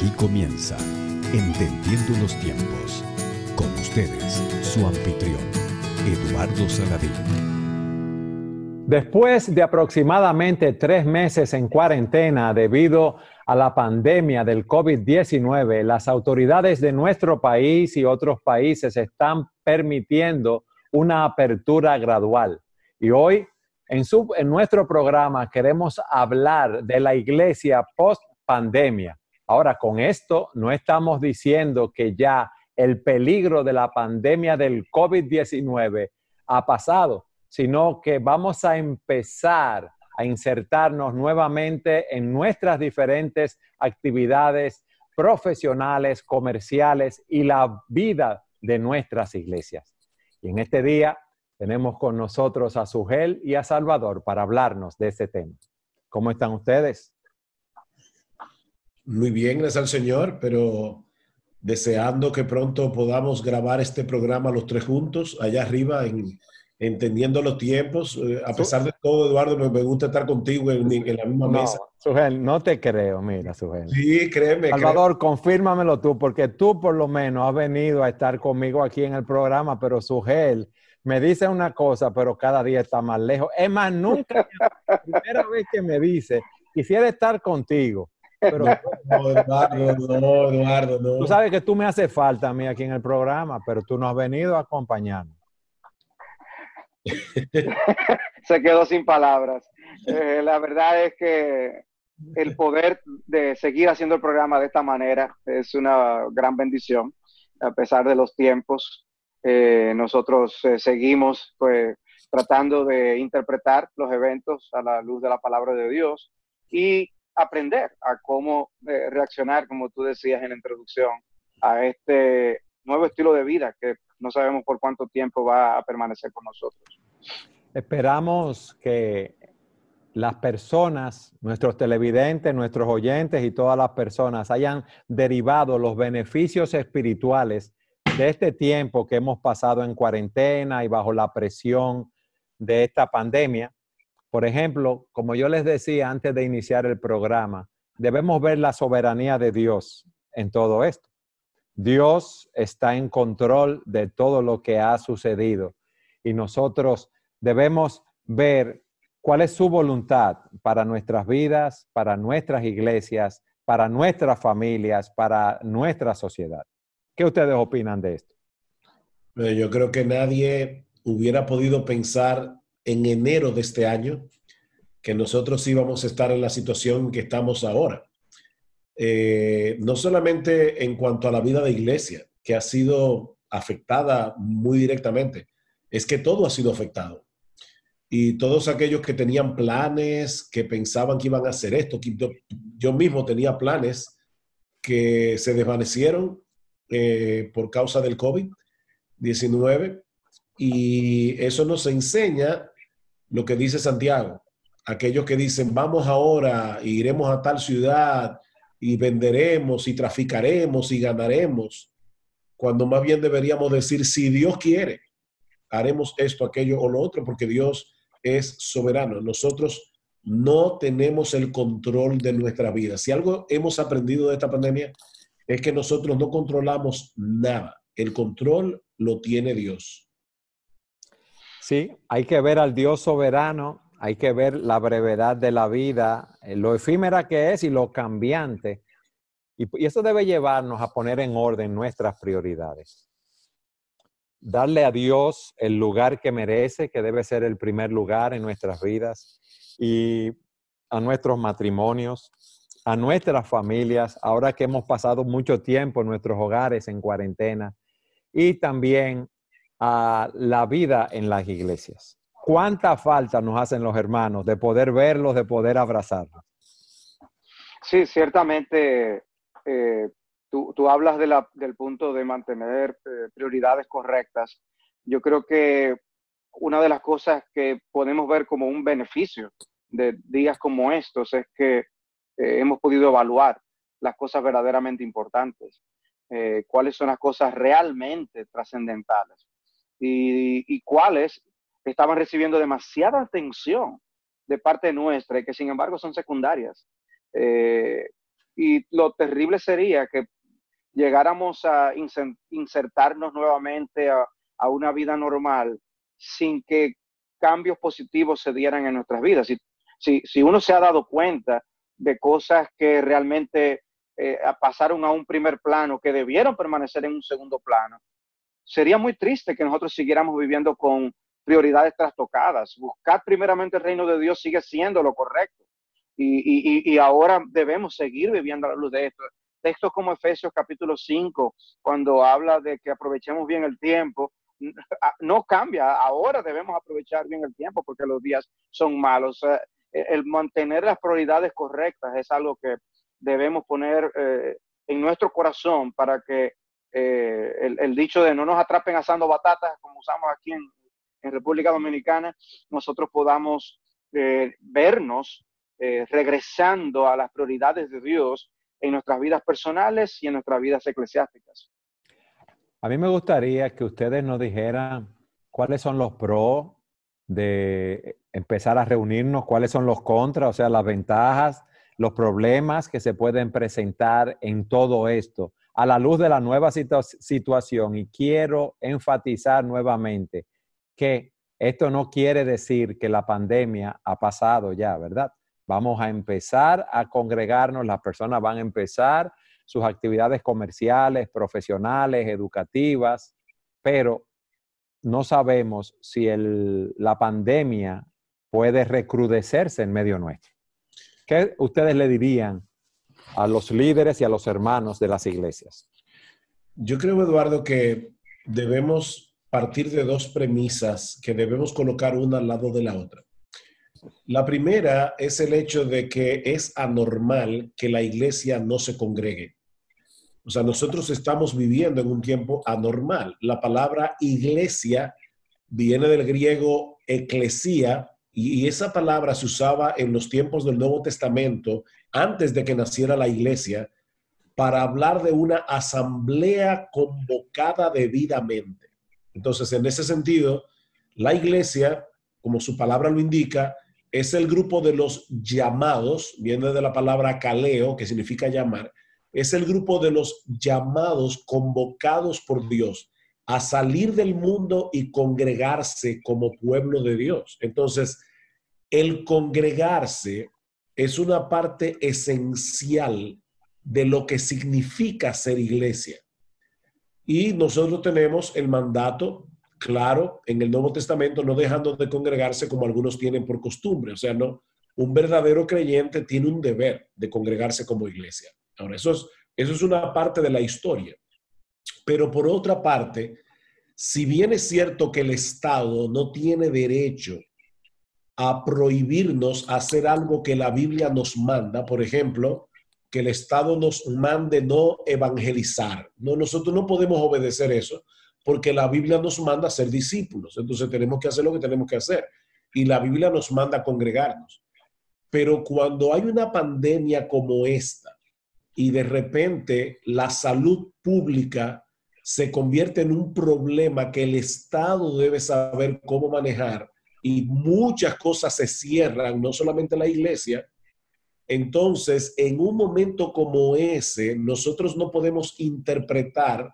Aquí comienza Entendiendo los Tiempos. Con ustedes, su anfitrión, Eduardo Saladín. Después de aproximadamente tres meses en cuarentena debido a la pandemia del COVID-19, las autoridades de nuestro país y otros países están permitiendo una apertura gradual. Y hoy, en, en nuestro programa, queremos hablar de la iglesia post pandemia. Ahora, con esto no estamos diciendo que ya el peligro de la pandemia del COVID-19 ha pasado, sino que vamos a empezar a insertarnos nuevamente en nuestras diferentes actividades profesionales, comerciales y la vida de nuestras iglesias. Y en este día tenemos con nosotros a Sugel y a Salvador para hablarnos de este tema. ¿Cómo están ustedes? Muy bien, gracias al Señor, pero deseando que pronto podamos grabar este programa los tres juntos allá arriba en entendiendo los tiempos. Eh, a pesar de todo, Eduardo, me, gusta estar contigo en, la misma mesa. Sugel, no te creo, mira, Sugel. Sí, créeme. Salvador, confírmamelo tú, porque tú por lo menos has venido a estar conmigo aquí en el programa, pero Sugel me dice una cosa, pero cada día está más lejos. Es más, nunca, la primera vez que me dice, quisiera estar contigo pero, no, Eduardo, no, Eduardo, no. Tú sabes que tú me hace falta a mí aquí en el programa, pero tú no has venido a acompañarme. Se quedó sin palabras. Eh, la verdad es que el poder de seguir haciendo el programa de esta manera es una gran bendición, a pesar de los tiempos. Eh, nosotros eh, seguimos pues, tratando de interpretar los eventos a la luz de la palabra de Dios y aprender a cómo eh, reaccionar, como tú decías en la introducción, a este nuevo estilo de vida que no sabemos por cuánto tiempo va a permanecer con nosotros. Esperamos que las personas, nuestros televidentes, nuestros oyentes y todas las personas hayan derivado los beneficios espirituales de este tiempo que hemos pasado en cuarentena y bajo la presión de esta pandemia por ejemplo, como yo les decía antes de iniciar el programa, debemos ver la soberanía de Dios en todo esto. Dios está en control de todo lo que ha sucedido y nosotros debemos ver cuál es su voluntad para nuestras vidas, para nuestras iglesias, para nuestras familias, para nuestra sociedad. ¿Qué ustedes opinan de esto? Yo creo que nadie hubiera podido pensar en enero de este año que nosotros íbamos a estar en la situación que estamos ahora. Eh, no solamente en cuanto a la vida de iglesia, que ha sido afectada muy directamente, es que todo ha sido afectado. Y todos aquellos que tenían planes, que pensaban que iban a hacer esto, yo, mismo tenía planes que se desvanecieron eh, por causa del COVID-19 y eso nos enseña lo que dice Santiago. Aquellos que dicen, vamos ahora, iremos a tal ciudad y venderemos y traficaremos y ganaremos, cuando más bien deberíamos decir, si Dios quiere, haremos esto, aquello o lo otro, porque Dios es soberano. Nosotros no tenemos el control de nuestra vida. Si algo hemos aprendido de esta pandemia es que nosotros no controlamos nada. El control lo tiene Dios. Sí, hay que ver al Dios soberano, hay que ver la brevedad de la vida, eh, lo efímera que es y lo cambiante. Y, eso debe llevarnos a poner en orden nuestras prioridades. Darle a Dios el lugar que merece, que debe ser el primer lugar en nuestras vidas, y a nuestros matrimonios, a nuestras familias, ahora que hemos pasado mucho tiempo en nuestros hogares en cuarentena, y también a la vida en las iglesias. ¿Cuánta falta nos hacen los hermanos de poder verlos, de poder abrazarlos? Sí, ciertamente eh, tú, hablas del punto de mantener eh, prioridades correctas. Yo creo que una de las cosas que podemos ver como un beneficio de días como estos es que eh, hemos podido evaluar las cosas verdaderamente importantes, cuáles son las cosas realmente trascendentales y, cuáles estaban recibiendo demasiada atención de parte nuestra y que sin embargo son secundarias. Eh, Y lo terrible sería que llegáramos a insertarnos nuevamente a, una vida normal sin que cambios positivos se dieran en nuestras vidas. Si, si, si uno se ha dado cuenta de cosas que realmente eh, pasaron a un primer plano, que debieron permanecer en un segundo plano, sería muy triste que nosotros siguiéramos viviendo con prioridades trastocadas. Buscar primeramente el reino de Dios sigue siendo lo correcto. Y, y, ahora debemos seguir viviendo a la luz de esto. Textos como Efesios capítulo 5, cuando habla de que aprovechemos bien el tiempo, no cambia. Ahora debemos aprovechar bien el tiempo porque los días son malos. El mantener las prioridades correctas es algo que debemos poner eh, en nuestro corazón para que eh, el, dicho de no nos atrapen asando batatas, como usamos aquí en, República Dominicana, nosotros podamos eh, vernos regresando a las prioridades de Dios en nuestras vidas personales y en nuestras vidas eclesiásticas. A mí me gustaría que ustedes nos dijeran cuáles son los pros de empezar a reunirnos, cuáles son los contras, o sea, las ventajas, los problemas que se pueden presentar en todo esto a la luz de la nueva situación. Y quiero enfatizar nuevamente que esto no quiere decir que la pandemia ha pasado ya, ¿verdad? Vamos a empezar a congregarnos, las personas van a empezar sus actividades comerciales, profesionales, educativas, pero no sabemos si la pandemia puede recrudecerse en medio nuestro. ¿Qué ustedes le dirían a los líderes y a los hermanos de las iglesias? Yo creo, Eduardo, que debemos partir de dos premisas que debemos colocar una al lado de la otra. La primera es el hecho de que es anormal que la iglesia no se congregue. O sea, nosotros estamos viviendo en un tiempo anormal. La palabra iglesia viene del griego eclesia, y, esa palabra se usaba en los tiempos del Nuevo Testamento, antes de que naciera la iglesia, para hablar de una asamblea convocada debidamente. Entonces, en ese sentido, la iglesia, como su palabra lo indica, es el grupo de los llamados, viene de la palabra caleo, que significa llamar, es el grupo de los llamados, convocados por Dios a salir del mundo y congregarse como pueblo de Dios. Entonces, el congregarse es una parte esencial de lo que significa ser iglesia. Y nosotros tenemos el mandato claro en el Nuevo Testamento, no dejando de congregarse como algunos tienen por costumbre. O sea, no, un verdadero creyente tiene un deber de congregarse como iglesia. Ahora, eso es, eso es una parte de la historia. Pero por otra parte, si bien es cierto que el Estado no tiene derecho a prohibirnos hacer algo que la Biblia nos manda, por ejemplo, que el Estado nos mande no evangelizar. No, nosotros no podemos obedecer eso porque la Biblia nos manda ser discípulos. Entonces tenemos que hacer lo que tenemos que hacer. Y la Biblia nos manda congregarnos. Pero cuando hay una pandemia como esta y de repente la salud pública se convierte en un problema que el Estado debe saber cómo manejar y muchas cosas se cierran, no solamente la iglesia, entonces en un momento como ese, nosotros no podemos interpretar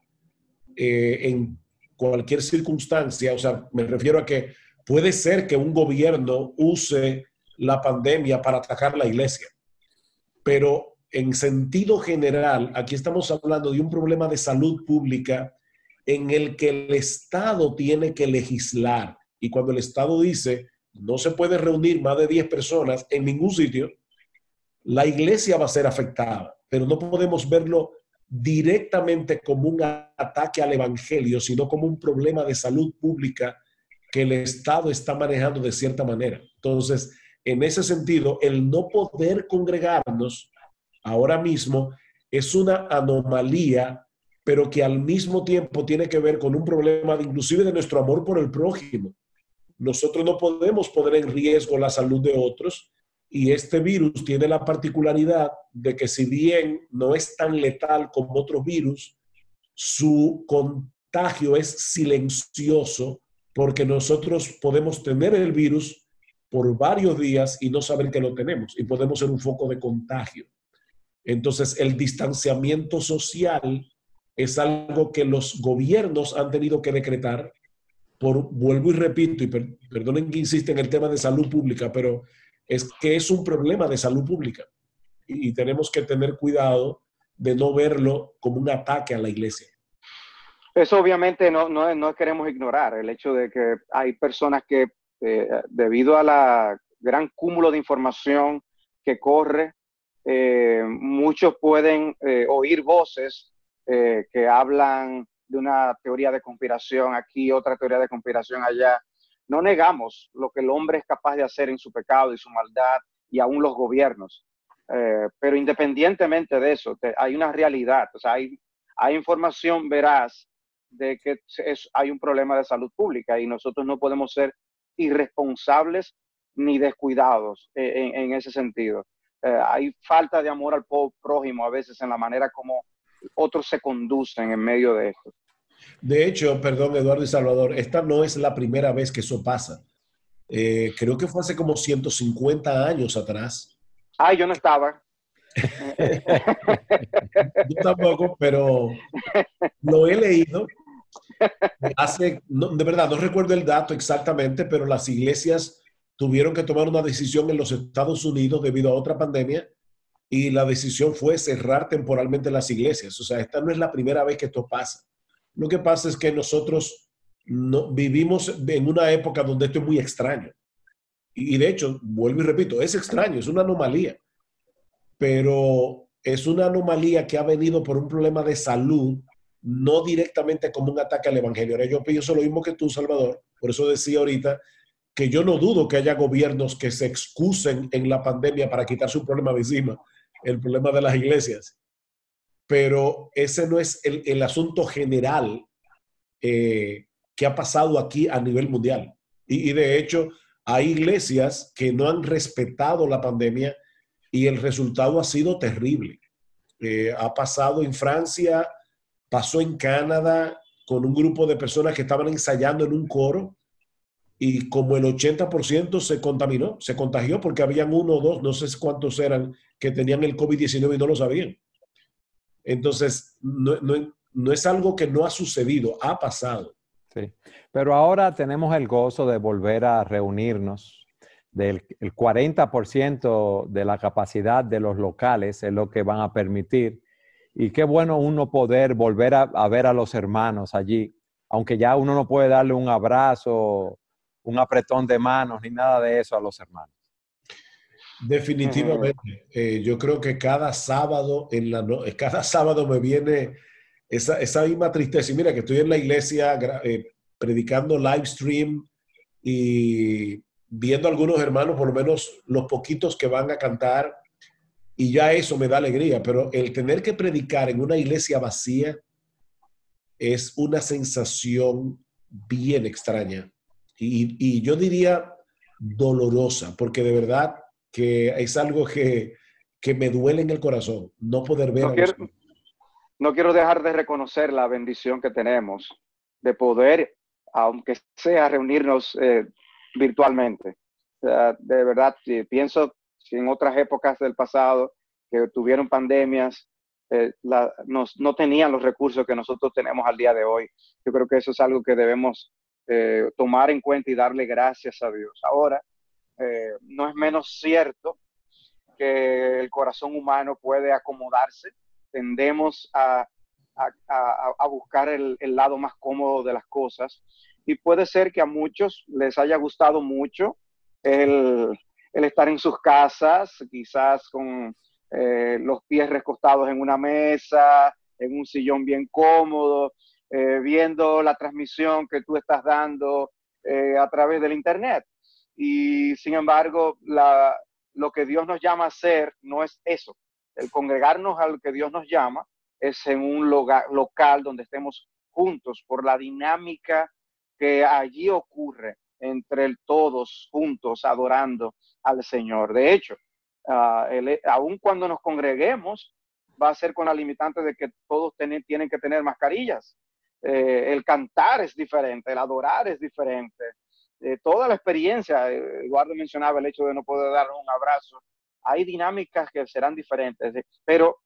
eh, en cualquier circunstancia, o sea, me refiero a que puede ser que un gobierno use la pandemia para atacar la iglesia, pero en sentido general, aquí estamos hablando de un problema de salud pública en el que el Estado tiene que legislar. Y cuando el Estado dice no se puede reunir más de 10 personas en ningún sitio, la iglesia va a ser afectada, pero no podemos verlo directamente como un ataque al Evangelio, sino como un problema de salud pública que el Estado está manejando de cierta manera. Entonces, en ese sentido, el no poder congregarnos ahora mismo es una anomalía, pero que al mismo tiempo tiene que ver con un problema de, inclusive de nuestro amor por el prójimo. Nosotros no podemos poner en riesgo la salud de otros y este virus tiene la particularidad de que si bien no es tan letal como otros virus, su contagio es silencioso porque nosotros podemos tener el virus por varios días y no saber que lo tenemos y podemos ser un foco de contagio. Entonces, el distanciamiento social es algo que los gobiernos han tenido que decretar por, vuelvo y repito, y perdonen que insiste en el tema de salud pública, pero es que es un problema de salud pública y, tenemos que tener cuidado de no verlo como un ataque a la iglesia. Eso obviamente no, no, no queremos ignorar, el hecho de que hay personas que eh, debido a la gran cúmulo de información que corre, eh, muchos pueden eh, oír voces que hablan de una teoría de conspiración aquí, otra teoría de conspiración allá. No negamos lo que el hombre es capaz de hacer en su pecado y su maldad y aún los gobiernos. Eh, pero independientemente de eso, hay una realidad, o sea, hay, hay información veraz de que es, hay un problema de salud pública y nosotros no podemos ser irresponsables ni descuidados eh, en, ese sentido. Eh, hay falta de amor al prójimo a veces en la manera como otros se conducen en medio de esto. De hecho, perdón, Eduardo y Salvador, esta no es la primera vez que eso pasa. Eh, creo que fue hace como 150 años atrás. Ay, yo no estaba. yo tampoco, pero lo he leído. Hace, de verdad, no recuerdo el dato exactamente, pero las iglesias tuvieron que tomar una decisión en los Estados Unidos debido a otra pandemia y la decisión fue cerrar temporalmente las iglesias. O sea, esta no es la primera vez que esto pasa. Lo que pasa es que nosotros no, vivimos en una época donde esto es muy extraño. Y, de hecho, vuelvo y repito, es extraño, es una anomalía. Pero es una anomalía que ha venido por un problema de salud, no directamente como un ataque al Evangelio. Ahora, yo pienso lo mismo que tú, Salvador. Por eso decía ahorita que yo no dudo que haya gobiernos que se excusen en la pandemia para quitarse un problema de encima, el problema de las iglesias pero ese no es el, asunto general eh, que ha pasado aquí a nivel mundial. Y, de hecho, hay iglesias que no han respetado la pandemia y el resultado ha sido terrible. Eh, ha pasado en Francia, pasó en Canadá con un grupo de personas que estaban ensayando en un coro y como el 80% se contaminó, se contagió porque habían uno o dos, no sé cuántos eran, que tenían el COVID-19 y no lo sabían. Entonces, no, es algo que no ha sucedido, ha pasado. Sí, pero ahora tenemos el gozo de volver a reunirnos. Del el 40% de la capacidad de los locales es lo que van a permitir. Y qué bueno uno poder volver a, a ver a los hermanos allí, aunque ya uno no puede darle un abrazo, un apretón de manos, ni nada de eso a los hermanos. Definitivamente. Eh, yo creo que cada sábado, en la cada sábado me viene esa, esa, misma tristeza. Y mira que estoy en la iglesia eh, predicando live stream y viendo a algunos hermanos, por lo menos los poquitos que van a cantar, y ya eso me da alegría. Pero el tener que predicar en una iglesia vacía es una sensación bien extraña. Y, y yo diría dolorosa, porque de verdad que es algo que, me duele en el corazón, no poder ver. No quiero, no quiero dejar de reconocer la bendición que tenemos de poder, aunque sea reunirnos eh, virtualmente. de verdad, pienso si en otras épocas del pasado que tuvieron pandemias, eh, no tenían los recursos que nosotros tenemos al día de hoy. Yo creo que eso es algo que debemos eh, tomar en cuenta y darle gracias a Dios. Ahora, eh, no es menos cierto que el corazón humano puede acomodarse. Tendemos a, buscar el, lado más cómodo de las cosas y puede ser que a muchos les haya gustado mucho el, estar en sus casas, quizás con eh, los pies recostados en una mesa, en un sillón bien cómodo, eh, viendo la transmisión que tú estás dando a través del Internet. Y sin embargo, lo que Dios nos llama a hacer no es eso. El congregarnos a lo que Dios nos llama es en un local donde estemos juntos por la dinámica que allí ocurre entre todos juntos adorando al Señor. De hecho, uh, aun cuando nos congreguemos, va a ser con la limitante de que todos tienen que tener mascarillas. Eh, el cantar es diferente, el adorar es diferente, toda la experiencia, eh, Eduardo mencionaba el hecho de no poder dar un abrazo hay dinámicas que serán diferentes, pero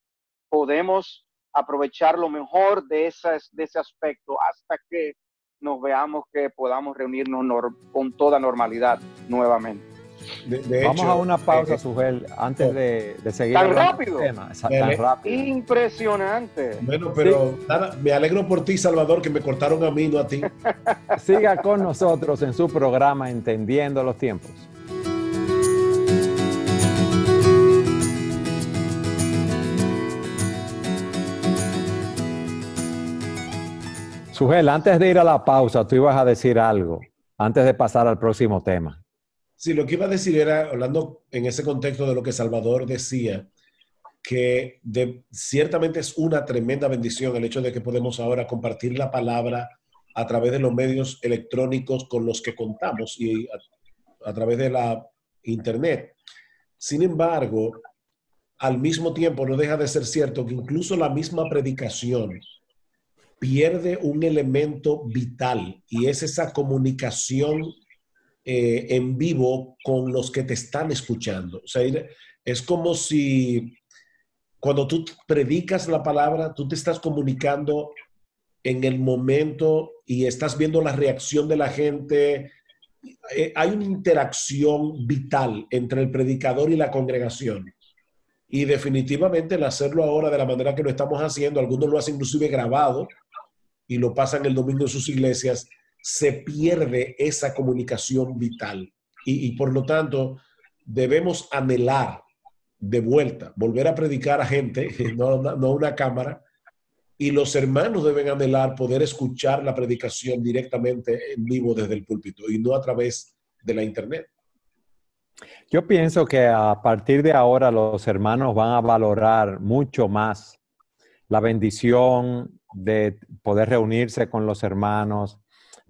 podemos aprovechar lo mejor de, de ese aspecto hasta que nos veamos que podamos reunirnos con toda normalidad nuevamente. Vamos a una pausa, eh, antes de, seguir. Tan rápido. tan rápido. Impresionante. Bueno, pero me alegro por ti, Salvador, que me cortaron a mí, no a ti. Siga con nosotros en su programa Entendiendo los Tiempos. Sugel, antes de ir a la pausa, tú ibas a decir algo, antes de pasar al próximo tema. Sí, lo que iba a decir era, hablando en ese contexto de lo que Salvador decía, que ciertamente es una tremenda bendición el hecho de que podemos ahora compartir la palabra a través de los medios electrónicos con los que contamos y a través de la internet. Sin embargo, al mismo tiempo no deja de ser cierto que incluso la misma predicación pierde un elemento vital y es esa comunicación eh, en vivo con los que te están escuchando. O sea, es como si cuando tú predicas la palabra, tú te estás comunicando en el momento y estás viendo la reacción de la gente. Eh, hay una interacción vital entre el predicador y la congregación. Y definitivamente el hacerlo ahora de la manera que lo estamos haciendo, algunos lo hacen inclusive grabado, y lo pasan el domingo en sus iglesias, se pierde esa comunicación vital. Y, por lo tanto, debemos anhelar de vuelta, volver a predicar a gente, no, no a una cámara, y los hermanos deben anhelar poder escuchar la predicación directamente en vivo desde el púlpito y no a través de la internet. Yo pienso que a partir de ahora los hermanos van a valorar mucho más la bendición de poder reunirse con los hermanos,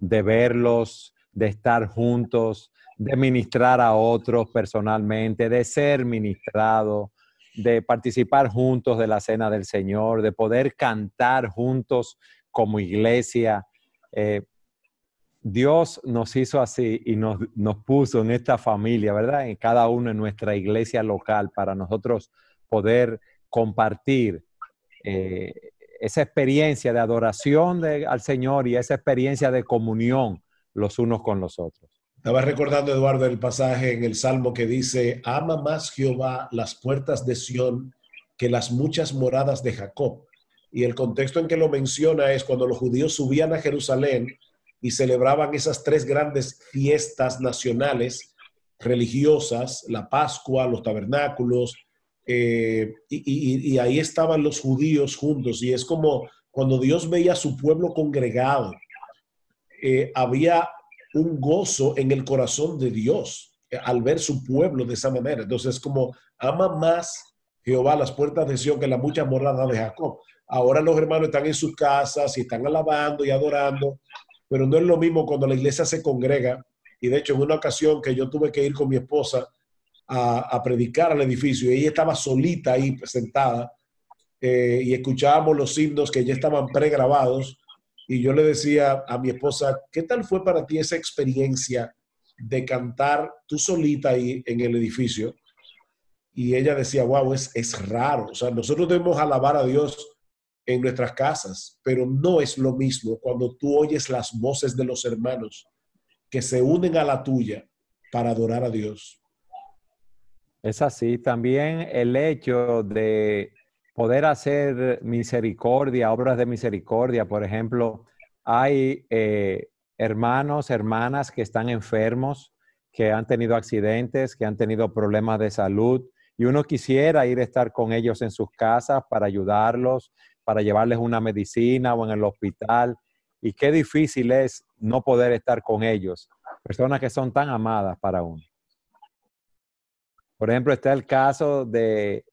de verlos, de estar juntos, de ministrar a otros personalmente, de ser ministrado, de participar juntos de la cena del Señor, de poder cantar juntos como iglesia. Eh, Dios nos hizo así y nos, puso en esta familia, ¿verdad? En cada uno en nuestra iglesia local para nosotros poder compartir eh, esa experiencia de adoración al Señor y esa experiencia de comunión los unos con los otros. Estaba recordando, Eduardo, el pasaje en el Salmo que dice, ama más Jehová las puertas de Sión que las muchas moradas de Jacob. Y el contexto en que lo menciona es cuando los judíos subían a Jerusalén y celebraban esas tres grandes fiestas nacionales religiosas, la Pascua, los tabernáculos, eh, y, ahí estaban los judíos juntos y es como cuando Dios veía a su pueblo congregado, eh, había un gozo en el corazón de Dios eh, al ver su pueblo de esa manera. Entonces, como ama más Jehová las puertas de Sion que la mucha morada de Jacob. Ahora los hermanos están en sus casas y están alabando y adorando, pero no es lo mismo cuando la iglesia se congrega. Y de hecho, en una ocasión que yo tuve que ir con mi esposa, a, predicar al edificio y ella estaba solita ahí sentada eh, y escuchábamos los himnos que ya estaban pregrabados y yo le decía a mi esposa, ¿qué tal fue para ti esa experiencia de cantar tú solita ahí en el edificio? Y ella decía, wow, es, es raro. O sea, nosotros debemos alabar a Dios en nuestras casas, pero no es lo mismo cuando tú oyes las voces de los hermanos que se unen a la tuya para adorar a Dios. Es así. También el hecho de poder hacer misericordia, obras de misericordia. Por ejemplo, hay eh, hermanos, hermanas que están enfermos, que han tenido accidentes, que han tenido problemas de salud, y uno quisiera ir a estar con ellos en sus casas para ayudarlos, para llevarles una medicina o en el hospital. Y qué difícil es no poder estar con ellos, personas que son tan amadas para uno. Por ejemplo, está el caso de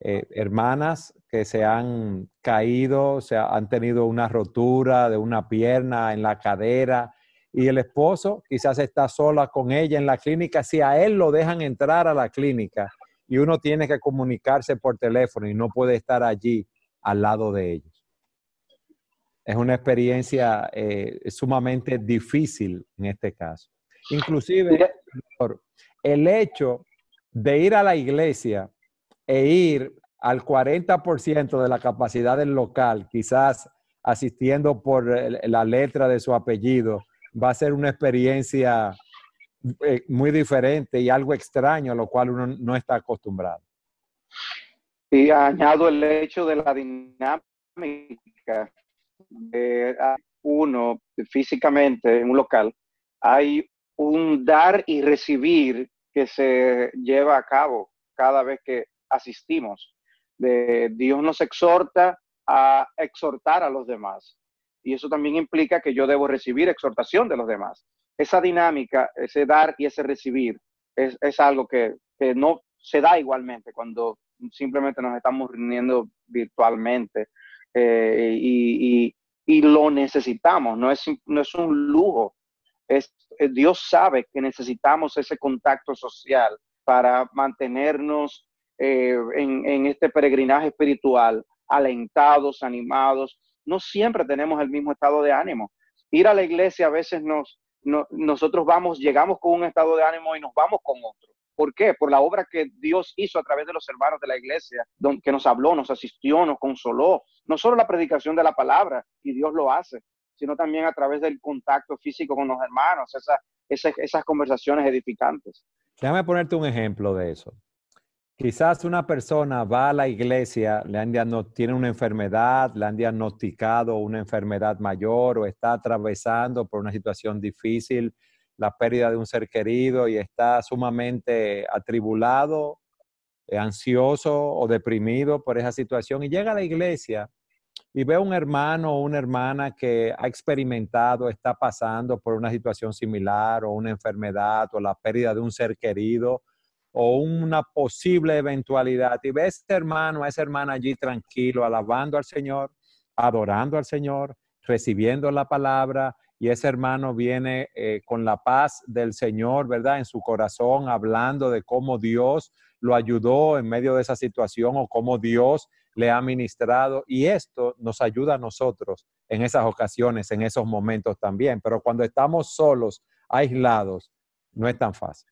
eh, hermanas que se han caído, se han tenido una rotura de una pierna en la cadera y el esposo quizás está sola con ella en la clínica. Si a él lo dejan entrar a la clínica y uno tiene que comunicarse por teléfono y no puede estar allí al lado de ellos. Es una experiencia eh, sumamente difícil en este caso. Inclusive, el hecho de ir a la iglesia e ir al 40% de la capacidad del local, quizás asistiendo por la letra de su apellido, va a ser una experiencia eh, muy diferente y algo extraño a lo cual uno no está acostumbrado. Y añado el hecho de la dinámica de uno físicamente en un local, hay un dar y recibir que se lleva a cabo cada vez que asistimos. De, Dios nos exhorta a exhortar a los demás. Y eso también implica que yo debo recibir exhortación de los demás. Esa dinámica, ese dar y ese recibir, es, algo que, no se da igualmente cuando simplemente nos estamos reuniendo virtualmente eh, y, lo necesitamos, no es, no es un lujo. Es, eh, Dios sabe que necesitamos ese contacto social para mantenernos eh, en, este peregrinaje espiritual, alentados, animados. No siempre tenemos el mismo estado de ánimo. Ir a la iglesia a veces nos, no, nosotros vamos, llegamos con un estado de ánimo y nos vamos con otro. ¿Por qué? Por la obra que Dios hizo a través de los hermanos de la iglesia, que nos habló, nos asistió, nos consoló. No solo la predicación de la palabra, y Dios lo hace, sino también a través del contacto físico con los hermanos, esas, esas conversaciones edificantes. Déjame ponerte un ejemplo de eso. Quizás una persona va a la iglesia, le han tiene una enfermedad, le han diagnosticado una enfermedad mayor o está atravesando por una situación difícil, la pérdida de un ser querido y está sumamente atribulado, ansioso o deprimido por esa situación y llega a la iglesia y ve a un hermano o una hermana que ha experimentado, está pasando por una situación similar o una enfermedad o la pérdida de un ser querido o una posible eventualidad y ve a ese hermano, a esa hermana allí tranquilo, alabando al Señor, adorando al Señor, recibiendo la palabra y ese hermano viene eh, con la paz del Señor, ¿verdad? En su corazón, hablando de cómo Dios lo ayudó en medio de esa situación o cómo Dios le ha ministrado. Y esto nos ayuda a nosotros en esas ocasiones, en esos momentos también. Pero cuando estamos solos, aislados, no es tan fácil.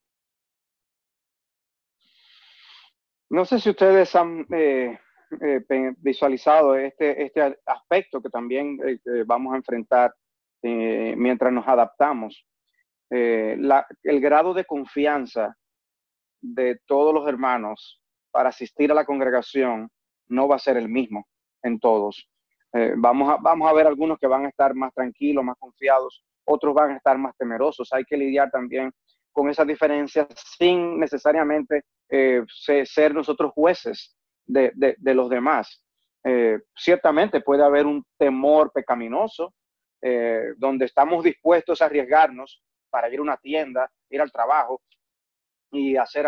No sé si ustedes han eh, eh, visualizado este, este aspecto que también eh, vamos a enfrentar mientras nos adaptamos. el grado de confianza de todos los hermanos para asistir a la congregación no va a ser el mismo en todos. vamos, a, vamos a ver algunos que van a estar más tranquilos, más confiados, otros van a estar más temerosos. Hay que lidiar también con esas diferencias sin necesariamente eh, ser nosotros jueces de, los demás. Eh, ciertamente puede haber un temor pecaminoso eh, donde estamos dispuestos a arriesgarnos para ir a una tienda, ir al trabajo y hacer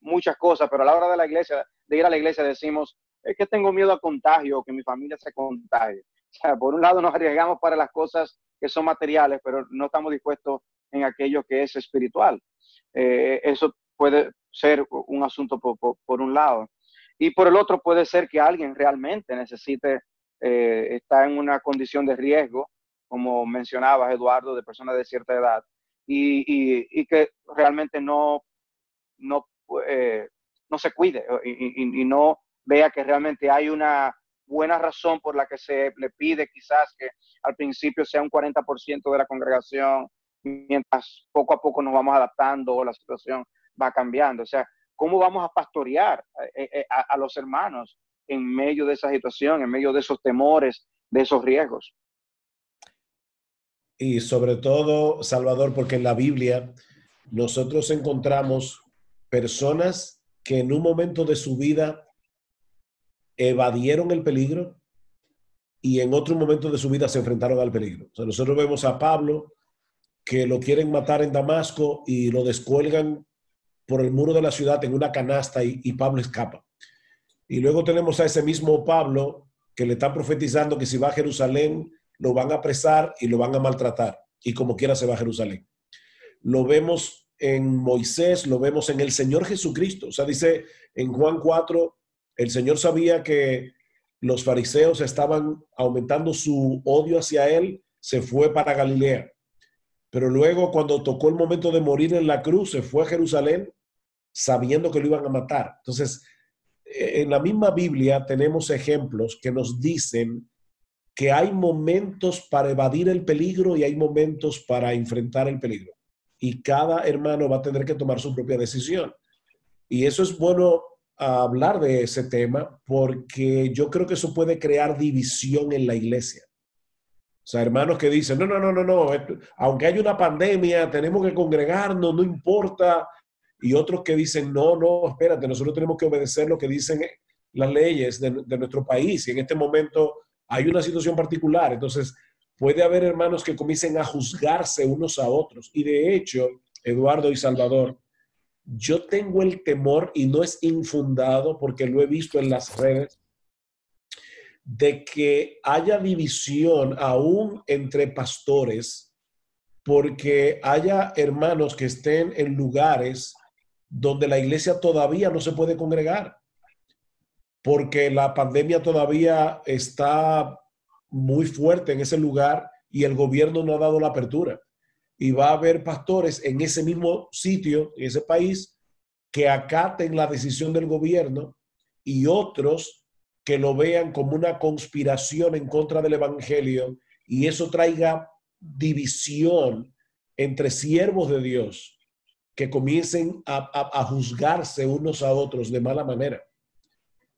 muchas cosas, pero a la hora de la iglesia, de ir a la iglesia decimos, es que tengo miedo al contagio, que mi familia se contagie. O sea, por un lado nos arriesgamos para las cosas que son materiales, pero no estamos dispuestos en aquello que es espiritual. eso puede ser un asunto por, un lado. Y por el otro puede ser que alguien realmente necesite, eh, en una condición de riesgo, como mencionabas, Eduardo, de personas de cierta edad, y, que realmente no, no, eh, no se cuide y, no vea que realmente hay una buena razón por la que se le pide quizás que al principio sea un 40% de la congregación, mientras poco a poco nos vamos adaptando la situación va cambiando. O sea, ¿cómo vamos a pastorear eh, eh, a, los hermanos en medio de esa situación, en medio de esos temores, de esos riesgos? Y sobre todo, Salvador, porque en la Biblia nosotros encontramos personas que en un momento de su vida evadieron el peligro y en otro momento de su vida se enfrentaron al peligro. O sea, nosotros vemos a Pablo que lo quieren matar en Damasco y lo descuelgan por el muro de la ciudad en una canasta y, Pablo escapa. Y luego tenemos a ese mismo Pablo que le está profetizando que si va a Jerusalén lo van a apresar y lo van a maltratar. Y como quiera se va a Jerusalén. Lo vemos en Moisés, lo vemos en el Señor Jesucristo. O sea, dice en Juan 4, el Señor sabía que los fariseos estaban aumentando su odio hacia él, se fue para Galilea. Pero luego cuando tocó el momento de morir en la cruz, se fue a Jerusalén sabiendo que lo iban a matar. Entonces, eh, en la misma Biblia tenemos ejemplos que nos dicen que hay momentos para evadir el peligro y hay momentos para enfrentar el peligro. Y cada hermano va a tener que tomar su propia decisión. Y eso es bueno hablar de ese tema porque yo creo que eso puede crear división en la iglesia. O sea, hermanos que dicen, no, no, no, no, no, aunque haya una pandemia, tenemos que congregarnos, no importa. Y otros que dicen, no, no, espérate, nosotros tenemos que obedecer lo que dicen las leyes de, de nuestro país. Y en este momento hay una situación particular. Entonces, puede haber hermanos que comiencen a juzgarse unos a otros. Y de hecho, Eduardo y Salvador, yo tengo el temor, y no es infundado porque lo he visto en las redes, de que haya división aún entre pastores, porque haya hermanos que estén en lugares donde la iglesia todavía no se puede congregar porque la pandemia todavía está muy fuerte en ese lugar y el gobierno no ha dado la apertura. Y va a haber pastores en ese mismo sitio, en ese país, que acaten la decisión del gobierno y otros que lo vean como una conspiración en contra del Evangelio y eso traiga división entre siervos de Dios que comiencen a, a juzgarse unos a otros de mala manera.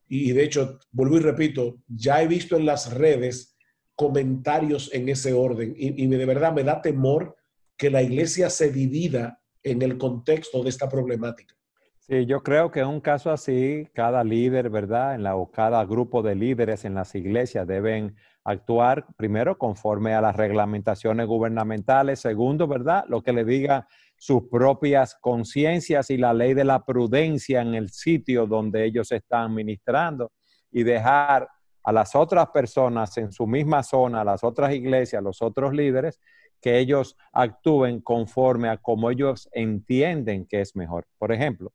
Y de hecho, vuelvo y repito, ya he visto en las redes comentarios en ese orden y, de verdad me da temor que la iglesia se divida en el contexto de esta problemática. Sí, yo creo que en un caso así, cada líder, ¿verdad? En la, o cada grupo de líderes en las iglesias deben actuar primero conforme a las reglamentaciones gubernamentales, segundo, ¿verdad? Lo que le diga sus propias conciencias y la ley de la prudencia en el sitio donde ellos están ministrando y dejar a las otras personas en su misma zona, a las otras iglesias, a los otros líderes, que ellos actúen conforme a como ellos entienden que es mejor. Por ejemplo,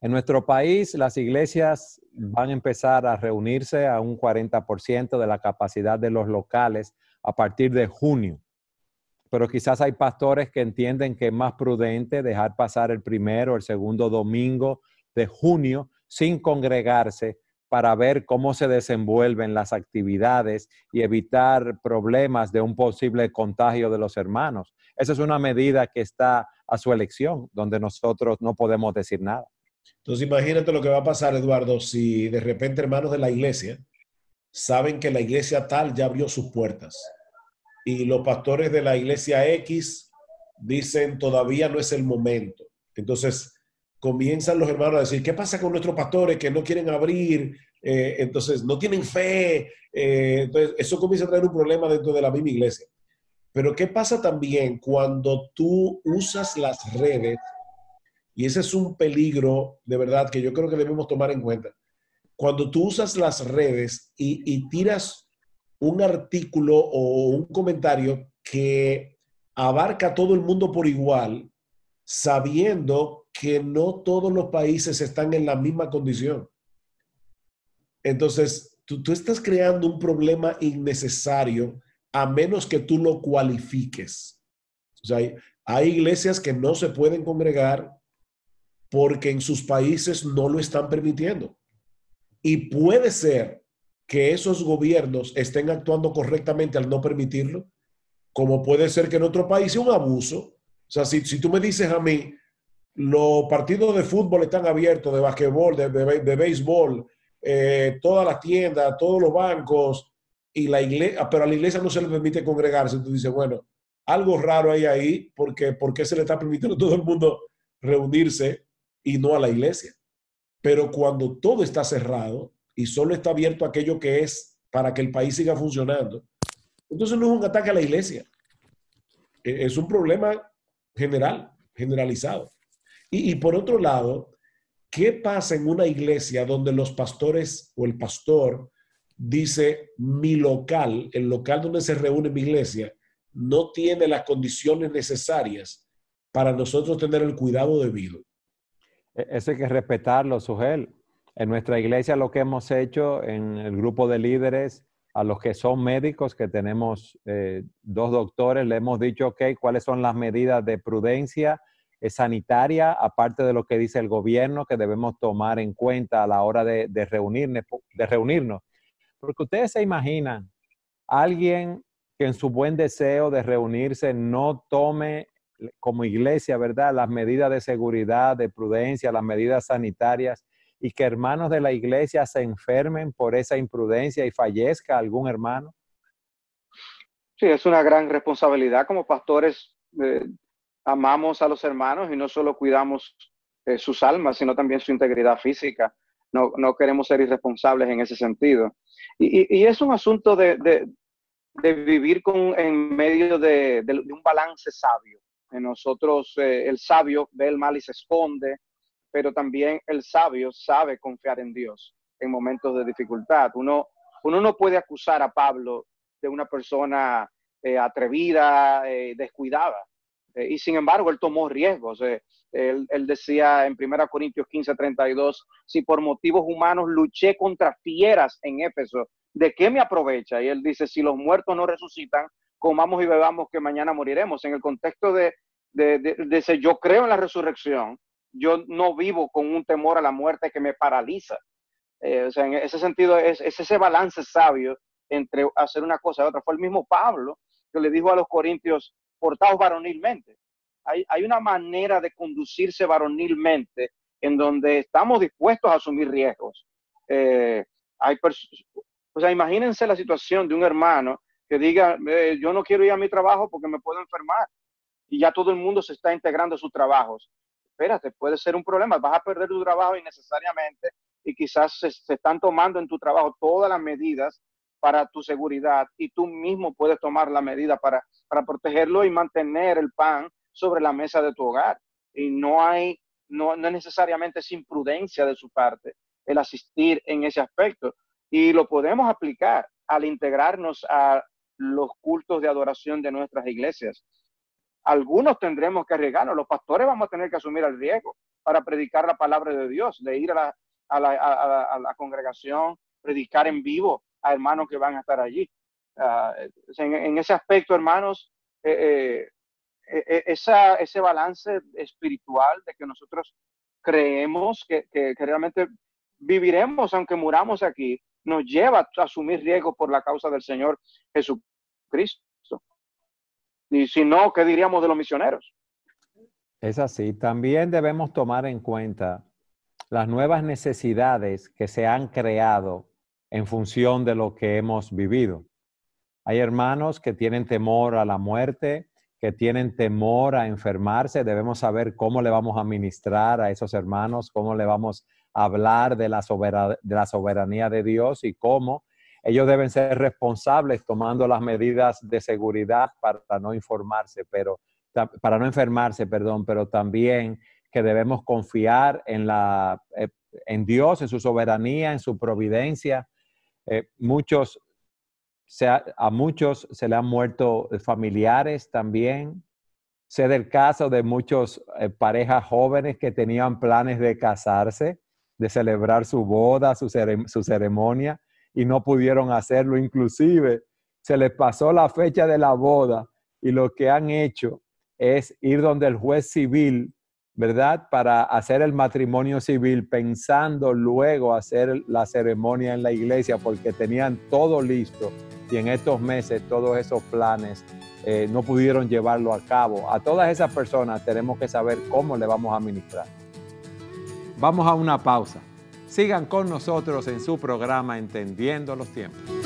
en nuestro país las iglesias van a empezar a reunirse a un 40% de la capacidad de los locales a partir de junio pero quizás hay pastores que entienden que es más prudente dejar pasar el primero o el segundo domingo de junio sin congregarse para ver cómo se desenvuelven las actividades y evitar problemas de un posible contagio de los hermanos. Esa es una medida que está a su elección, donde nosotros no podemos decir nada. Entonces imagínate lo que va a pasar, Eduardo, si de repente hermanos de la iglesia saben que la iglesia tal ya abrió sus puertas y los pastores de la iglesia X dicen todavía no es el momento. Entonces comienzan los hermanos a decir, ¿qué pasa con nuestros pastores que no quieren abrir? Eh, entonces no tienen fe. Eh, entonces eso comienza a traer un problema dentro de la misma iglesia. Pero ¿qué pasa también cuando tú usas las redes? Y ese es un peligro de verdad que yo creo que debemos tomar en cuenta. Cuando tú usas las redes y, y tiras un artículo o un comentario que abarca a todo el mundo por igual, sabiendo que no todos los países están en la misma condición. Entonces, tú, estás creando un problema innecesario a menos que tú lo cualifiques. O sea, hay, hay iglesias que no se pueden congregar porque en sus países no lo están permitiendo. Y puede ser que esos gobiernos estén actuando correctamente al no permitirlo, como puede ser que en otro país sea un abuso. O sea, si, si tú me dices a mí, los partidos de fútbol están abiertos, de basquetbol, de, béisbol, eh, todas las tiendas, todos los bancos, y la iglesia, pero a la iglesia no se le permite congregarse. Tú dices, bueno, algo raro hay ahí, porque ¿por qué se le está permitiendo a todo el mundo reunirse y no a la iglesia? Pero cuando todo está cerrado, y solo está abierto aquello que es para que el país siga funcionando, entonces no es un ataque a la iglesia. E, es un problema general, generalizado. Y, por otro lado, ¿qué pasa en una iglesia donde los pastores o el pastor dice mi local, el local donde se reúne mi iglesia, no tiene las condiciones necesarias para nosotros tener el cuidado debido? E, eso hay que respetarlo, Sugel. En nuestra iglesia lo que hemos hecho en el grupo de líderes, a los que son médicos, que tenemos eh, dos doctores, le hemos dicho, ok, cuáles son las medidas de prudencia sanitaria, aparte de lo que dice el gobierno, que debemos tomar en cuenta a la hora de, reunirnos, de reunirnos. Porque ustedes se imaginan, alguien que en su buen deseo de reunirse no tome como iglesia, ¿verdad? Las medidas de seguridad, de prudencia, las medidas sanitarias y que hermanos de la iglesia se enfermen por esa imprudencia y fallezca algún hermano? Sí, es una gran responsabilidad como pastores. Eh, amamos a los hermanos y no solo cuidamos eh, sus almas, sino también su integridad física. No, no queremos ser irresponsables en ese sentido. Y, y, es un asunto de, de, vivir con, en medio de, un balance sabio. En nosotros, eh, el sabio ve el mal y se esconde, pero también el sabio sabe confiar en Dios en momentos de dificultad. Uno, uno no puede acusar a Pablo de una persona eh, atrevida, eh, descuidada. Eh, y sin embargo, él tomó riesgos. Él, él, decía en 1 Corintios 15, 32, si por motivos humanos luché contra fieras en Éfeso, ¿de qué me aprovecha? Y él dice, si los muertos no resucitan, comamos y bebamos que mañana moriremos. En el contexto de, de, de, de yo creo en la resurrección, yo no vivo con un temor a la muerte que me paraliza. Eh, o sea, en ese sentido es, ese balance sabio entre hacer una cosa y otra. Fue el mismo Pablo que le dijo a los corintios, portaos varonilmente. Hay, hay una manera de conducirse varonilmente en donde estamos dispuestos a asumir riesgos. Eh, hay o sea, imagínense la situación de un hermano que diga, eh, yo no quiero ir a mi trabajo porque me puedo enfermar. Y ya todo el mundo se está integrando a sus trabajos espérate, puede ser un problema, vas a perder tu trabajo innecesariamente y quizás se, están tomando en tu trabajo todas las medidas para tu seguridad y tú mismo puedes tomar la medida para, para protegerlo y mantener el pan sobre la mesa de tu hogar. Y no hay, no, no es necesariamente sin prudencia de su parte el asistir en ese aspecto. Y lo podemos aplicar al integrarnos a los cultos de adoración de nuestras iglesias algunos tendremos que arriesgarnos, los pastores vamos a tener que asumir el riesgo para predicar la palabra de Dios, de ir a la, a la, a la, congregación, predicar en vivo a hermanos que van a estar allí. Uh, en, ese aspecto, hermanos, eh, eh, eh, ese balance espiritual de que nosotros creemos que, que, que, realmente viviremos aunque muramos aquí, nos lleva a asumir riesgos por la causa del Señor Jesucristo. Y si no, ¿qué diríamos de los misioneros? Es así. También debemos tomar en cuenta las nuevas necesidades que se han creado en función de lo que hemos vivido. Hay hermanos que tienen temor a la muerte, que tienen temor a enfermarse. Debemos saber cómo le vamos a ministrar a esos hermanos, cómo le vamos a hablar de la, de la soberanía de Dios y cómo ellos deben ser responsables tomando las medidas de seguridad para no informarse, pero para no enfermarse, perdón, pero también que debemos confiar en la eh, en Dios, en su soberanía, en su providencia. Eh, muchos a muchos se le han muerto familiares también. Sé del caso de muchas eh, parejas jóvenes que tenían planes de casarse, de celebrar su boda, su, su ceremonia, y no pudieron hacerlo. Inclusive se les pasó la fecha de la boda y lo que han hecho es ir donde el juez civil, ¿verdad? Para hacer el matrimonio civil pensando luego hacer la ceremonia en la iglesia porque tenían todo listo y en estos meses todos esos planes eh, no pudieron llevarlo a cabo. A todas esas personas tenemos que saber cómo le vamos a administrar. Vamos a una pausa. Sigan con nosotros en su programa Entendiendo los Tiempos.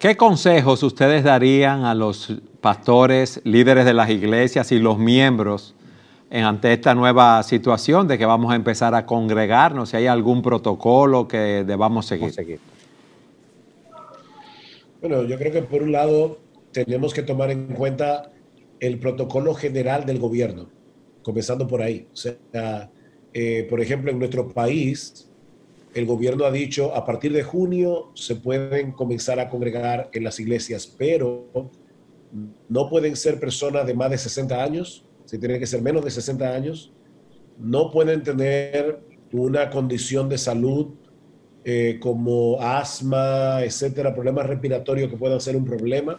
¿Qué consejos ustedes darían a los pastores, líderes de las iglesias y los miembros ante esta nueva situación de que vamos a empezar a congregarnos? Si hay algún protocolo que debamos seguir. Bueno, yo creo que por un lado tenemos que tomar en cuenta el protocolo general del gobierno, comenzando por ahí. O sea, eh, por ejemplo, en nuestro país, el gobierno ha dicho a partir de junio se pueden comenzar a congregar en las iglesias, pero no pueden ser personas de más de 60 años, se tienen que ser menos de 60 años, no pueden tener una condición de salud eh, como asma, etcétera, problemas respiratorios que puedan ser un problema.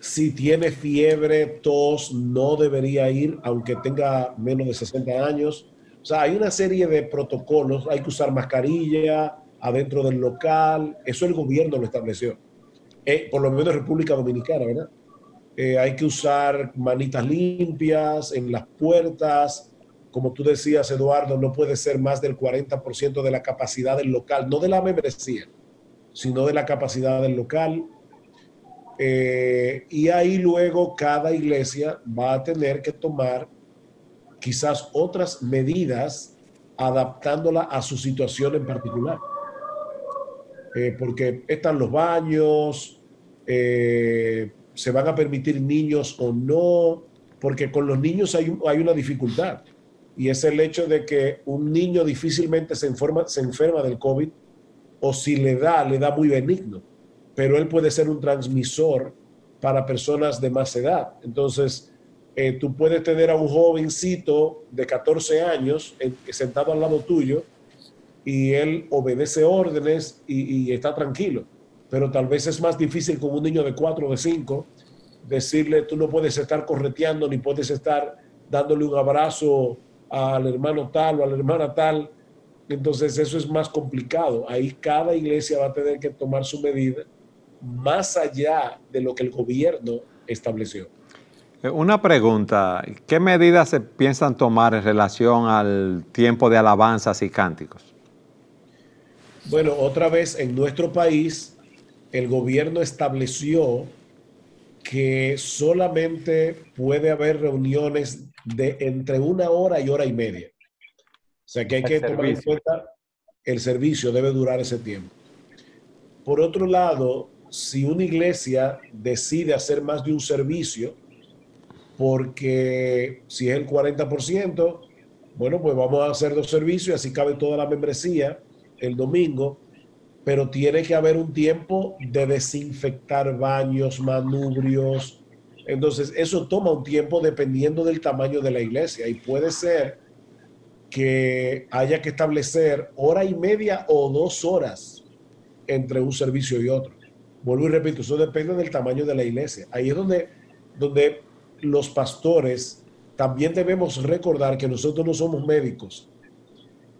Si tiene fiebre, tos, no debería ir, aunque tenga menos de 60 años. O sea, hay una serie de protocolos. Hay que usar mascarilla adentro del local. Eso el gobierno lo estableció. Eh, por lo menos en República Dominicana, ¿verdad? Eh, hay que usar manitas limpias en las puertas. Como tú decías, Eduardo, no puede ser más del 40% de la capacidad del local, no de la membresía, sino de la capacidad del local. Eh, y ahí luego cada iglesia va a tener que tomar quizás otras medidas adaptándola a su situación en particular. Eh, porque están los baños, se van a permitir niños o no, porque con los niños hay, una dificultad y es el hecho de que un niño difícilmente se enferma del COVID o si le da, le da muy benigno, pero él puede ser un transmisor para personas de más edad. Entonces, eh, tú puedes tener a un jovencito de 14 años sentado al lado tuyo y él obedece órdenes y, y está tranquilo pero tal vez es más difícil con un niño de 4 o de 5 decirle tú no puedes estar correteando ni puedes estar dándole un abrazo al hermano tal o a la hermana tal. Entonces eso es más complicado. Ahí cada iglesia va a tener que tomar su medida más allá de lo que el gobierno estableció. Eh, una pregunta, ¿qué medidas se piensan tomar en relación al tiempo de alabanzas y cánticos? Bueno, otra vez en nuestro país el gobierno estableció que solamente puede haber reuniones de entre una hora y hora y media. O sea que hay que tomar en cuenta el servicio debe durar ese tiempo. Por otro lado, si una iglesia decide hacer más de un servicio, porque si es el 40%, bueno, pues vamos a hacer dos servicios y así cabe toda la membresía el domingo pero tiene que haber un tiempo de desinfectar baños, manubrios. Entonces, eso toma un tiempo dependiendo del tamaño de la iglesia y puede ser que haya que establecer hora y media o dos horas entre un servicio y otro. Vuelvo y repito, eso depende del tamaño de la iglesia. Ahí es donde, donde los pastores también debemos recordar que nosotros no somos médicos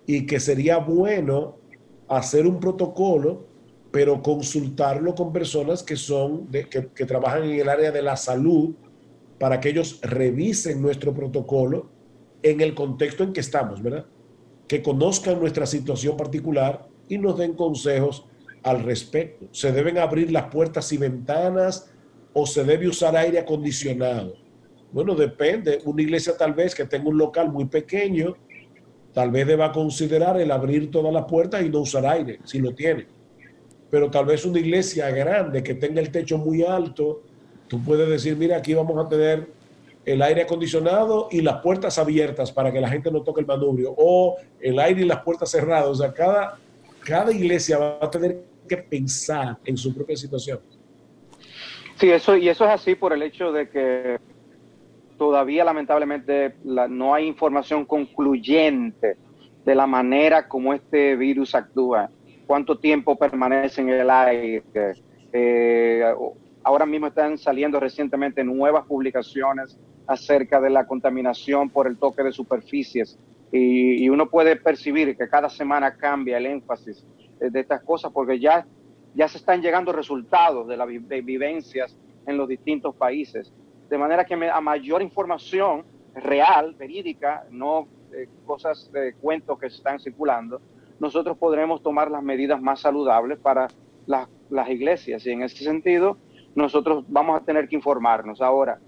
y que sería bueno hacer un protocolo, pero consultarlo con personas que son, que trabajan en el área de la salud para que ellos revisen nuestro protocolo en el contexto en que estamos, ¿verdad? Que conozcan nuestra situación particular y nos den consejos al respecto. ¿Se deben abrir las puertas y ventanas o se debe usar aire acondicionado? Bueno, depende. Una iglesia tal vez que tenga un local muy pequeño Tal vez deba considerar el abrir todas las puertas y no usar aire, si lo tiene. Pero tal vez una iglesia grande que tenga el techo muy alto, tú puedes decir, mira, aquí vamos a tener el aire acondicionado y las puertas abiertas para que la gente no toque el manubrio, o el aire y las puertas cerradas. O sea, cada, cada iglesia va a tener que pensar en su propia situación. Sí, eso, y eso es así por el hecho de que todavía lamentablemente no hay información concluyente de la manera como este virus actúa, cuánto tiempo permanece en el aire. Eh, ahora mismo están saliendo recientemente nuevas publicaciones acerca de la contaminación por el toque de superficies. Y, uno puede percibir que cada semana cambia el énfasis de estas cosas porque ya, ya se están llegando resultados de las vivencias en los distintos países de manera que a mayor información real, verídica, no eh, cosas de cuentos que se están circulando, nosotros podremos tomar las medidas más saludables para las iglesias. Y en ese sentido, nosotros vamos a tener que informarnos. Ahora,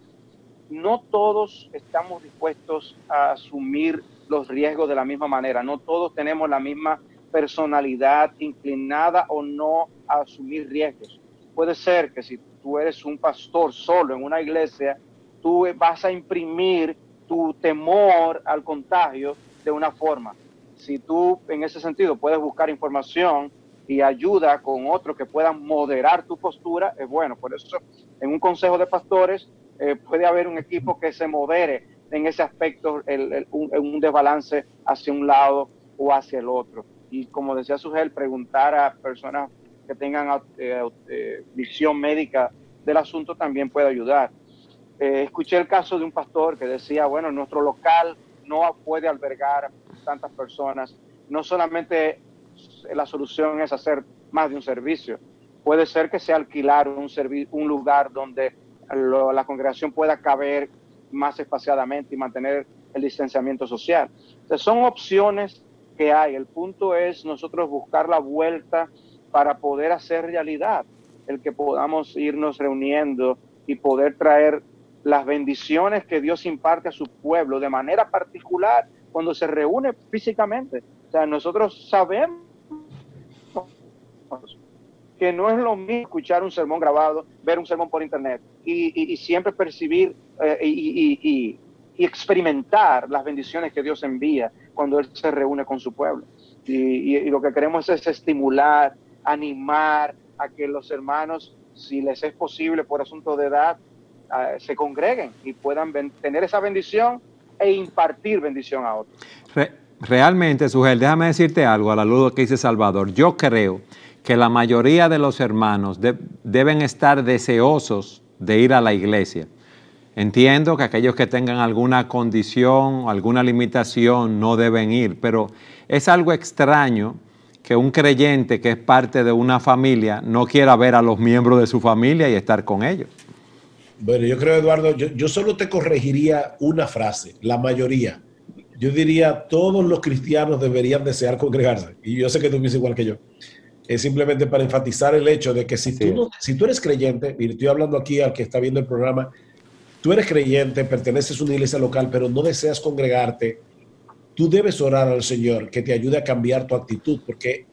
no todos estamos dispuestos a asumir los riesgos de la misma manera, no todos tenemos la misma personalidad inclinada o no a asumir riesgos. Puede ser que si tú eres un pastor solo en una iglesia, tú vas a imprimir tu temor al contagio de una forma. Si tú en ese sentido puedes buscar información y ayuda con otros que puedan moderar tu postura, es bueno. Por eso en un consejo de pastores eh, puede haber un equipo que se modere en ese aspecto, un, un desbalance hacia un lado o hacia el otro. y como decía Sugel, preguntar a personas que tengan eh, eh, visión médica del asunto también puede ayudar. Eh, escuché el caso de un pastor que decía, bueno, nuestro local no puede albergar tantas personas. No solamente la solución es hacer más de un servicio, puede ser que sea alquilar un, un lugar donde la congregación pueda caber más espaciadamente y mantener el distanciamiento social. Son opciones que hay. El punto es nosotros buscar la vuelta para poder hacer realidad el que podamos irnos reuniendo y poder traer las bendiciones que Dios imparte a su pueblo de manera particular cuando se reúne físicamente. O sea, nosotros sabemos que no es lo mismo escuchar un sermón grabado, ver un sermón por internet y, siempre percibir eh, y, experimentar las bendiciones que Dios envía cuando Él se reúne con su pueblo. Y, lo que queremos es estimular, animar a que los hermanos, si les es posible por asunto de edad, ah, se congreguen y puedan tener esa bendición e impartir bendición a otros. realmente, Sugel, déjame decirte algo a la luz que dice Salvador. Yo creo que la mayoría de los hermanos deben estar deseosos de ir a la iglesia. Entiendo que aquellos que tengan alguna condición alguna limitación no deben ir, pero es algo extraño que un creyente que es parte de una familia no quiera ver a los miembros de su familia y estar con ellos. Bueno, yo creo, Eduardo, yo, solo te corregiría una frase, la mayoría. Yo diría, todos los cristianos deberían desear congregarse. Y yo sé que tú piensas igual que yo. Es simplemente para enfatizar el hecho de que si, tú, si tú eres creyente, y estoy hablando aquí al que está viendo el programa, tú eres creyente, perteneces a una iglesia local, pero no deseas congregarte, tú debes orar al Señor que te ayude a cambiar tu actitud, porque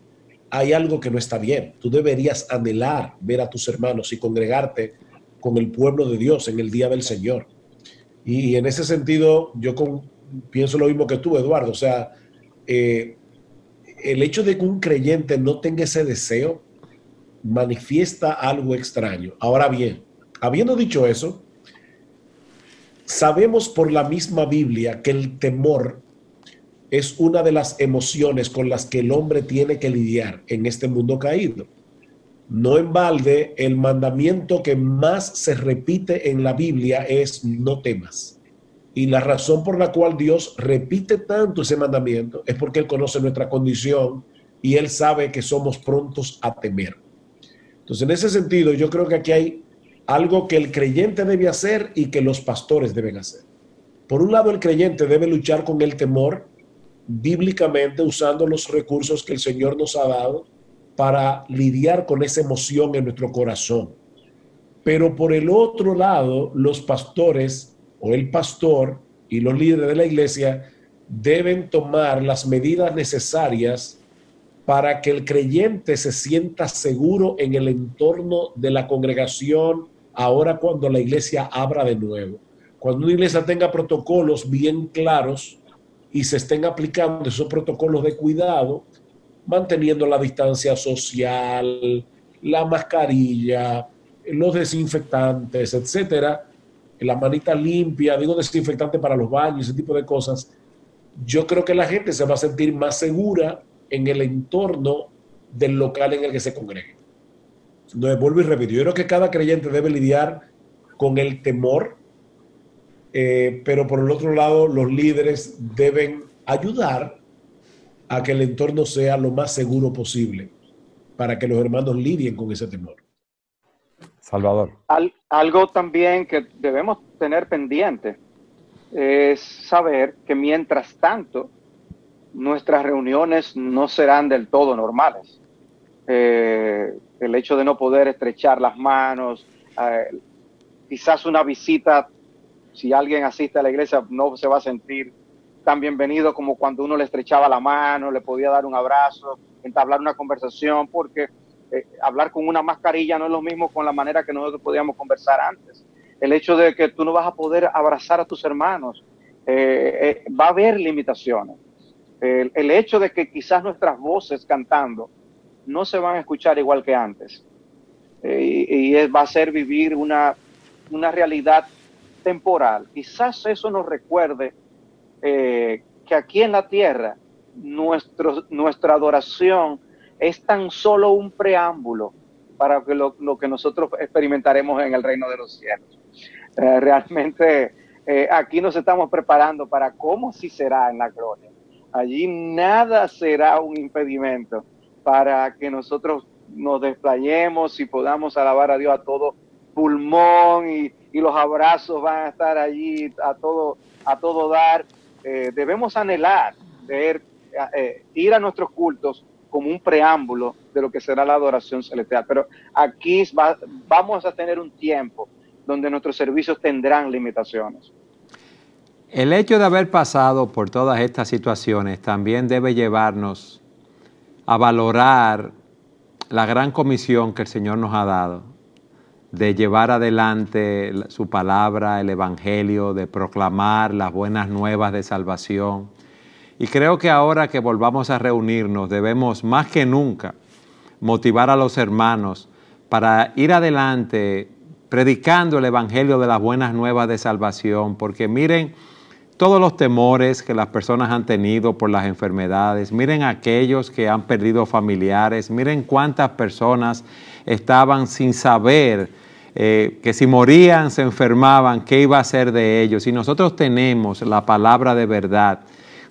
hay algo que no está bien. Tú deberías anhelar ver a tus hermanos y congregarte con el pueblo de Dios en el día del Señor. Y en ese sentido, yo pienso lo mismo que tú, Eduardo. O sea, eh, el hecho de que un creyente no tenga ese deseo manifiesta algo extraño. Ahora bien, habiendo dicho eso, Sabemos por la misma Biblia que el temor es una de las emociones con las que el hombre tiene que lidiar en este mundo caído. No en balde, el mandamiento que más se repite en la Biblia es no temas. Y la razón por la cual Dios repite tanto ese mandamiento es porque Él conoce nuestra condición y Él sabe que somos prontos a temer. Entonces, en ese sentido, yo creo que aquí hay algo que el creyente debe hacer y que los pastores deben hacer. Por un lado, el creyente debe luchar con el temor bíblicamente usando los recursos que el Señor nos ha dado para lidiar con esa emoción en nuestro corazón. Pero por el otro lado, los pastores o el pastor y los líderes de la iglesia deben tomar las medidas necesarias para que el creyente se sienta seguro en el entorno de la congregación ahora cuando la iglesia abra de nuevo. Cuando una iglesia tenga protocolos bien claros y se estén aplicando esos protocolos de cuidado, manteniendo la distancia social, la mascarilla, los desinfectantes, etcétera, la manita limpia, digo desinfectante para los baños, ese tipo de cosas, yo creo que la gente se va a sentir más segura en el entorno del local en el que se congregue. No, vuelvo y repito, yo creo que cada creyente debe lidiar con el temor, eh, pero por el otro lado, los líderes deben ayudar a que el entorno sea lo más seguro posible para que los hermanos lidien con ese temor. Salvador. algo también que debemos tener pendiente es saber que mientras tanto, nuestras reuniones no serán del todo normales. Eh, el hecho de no poder estrechar las manos, eh, quizás una visita, si alguien asiste a la iglesia, no se va a sentir tan bienvenido como cuando uno le estrechaba la mano, le podía dar un abrazo, entablar una conversación, porque eh, hablar con una mascarilla no es lo mismo con la manera que nosotros podíamos conversar antes. El hecho de que tú no vas a poder abrazar a tus hermanos, eh, va a haber limitaciones. el hecho de que quizás nuestras voces cantando no se van a escuchar igual que antes. Eh, y, va a ser vivir una, realidad temporal. Quizás eso nos recuerde eh, que aquí en la tierra nuestra adoración es tan solo un preámbulo para que lo, que nosotros experimentaremos en el reino de los cielos. Eh, realmente eh, aquí nos estamos preparando para cómo sí será en la gloria. Allí nada será un impedimento para que nosotros nos desplayemos y podamos alabar a Dios a todo pulmón y, los abrazos van a estar allí a todo, a todo dar. Eh, debemos anhelar ver, ir a nuestros cultos como un preámbulo de lo que será la adoración celestial. Pero aquí vamos a tener un tiempo donde nuestros servicios tendrán limitaciones. El hecho de haber pasado por todas estas situaciones también debe llevarnos a valorar la gran comisión que el Señor nos ha dado de llevar adelante su palabra, el Evangelio, de proclamar las buenas nuevas de salvación. Y creo que ahora que volvamos a reunirnos debemos más que nunca motivar a los hermanos para ir adelante predicando el Evangelio de las buenas nuevas de salvación, porque miren todos los temores que las personas han tenido por las enfermedades, miren aquellos que han perdido familiares, miren cuántas personas estaban sin saber eh, que si morían, se enfermaban, qué iba a ser de ellos. Y nosotros tenemos la palabra de verdad